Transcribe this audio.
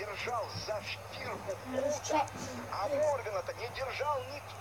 держал за шкирку Кука, а Моргана-то не держал никто.